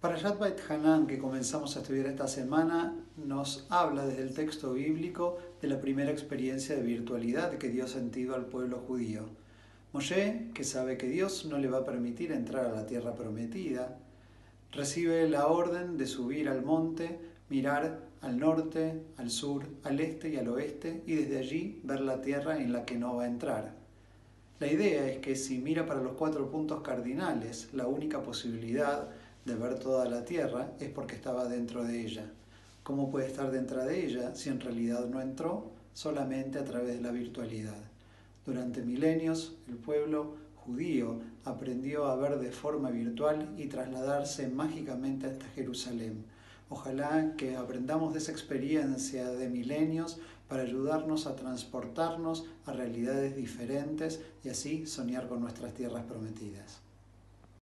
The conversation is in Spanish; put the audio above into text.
Para Bait Hanan, que comenzamos a estudiar esta semana, nos habla desde el texto bíblico de la primera experiencia de virtualidad que dio sentido al pueblo judío. Moshe, que sabe que Dios no le va a permitir entrar a la tierra prometida, recibe la orden de subir al monte, mirar al norte, al sur, al este y al oeste, y desde allí ver la tierra en la que no va a entrar. La idea es que si mira para los cuatro puntos cardinales, la única posibilidad de ver toda la tierra es porque estaba dentro de ella. ¿Cómo puede estar dentro de ella si en realidad no entró? Solamente a través de la virtualidad. Durante milenios el pueblo judío aprendió a ver de forma virtual y trasladarse mágicamente hasta Jerusalén. Ojalá que aprendamos de esa experiencia de milenios para ayudarnos a transportarnos a realidades diferentes y así soñar con nuestras tierras prometidas.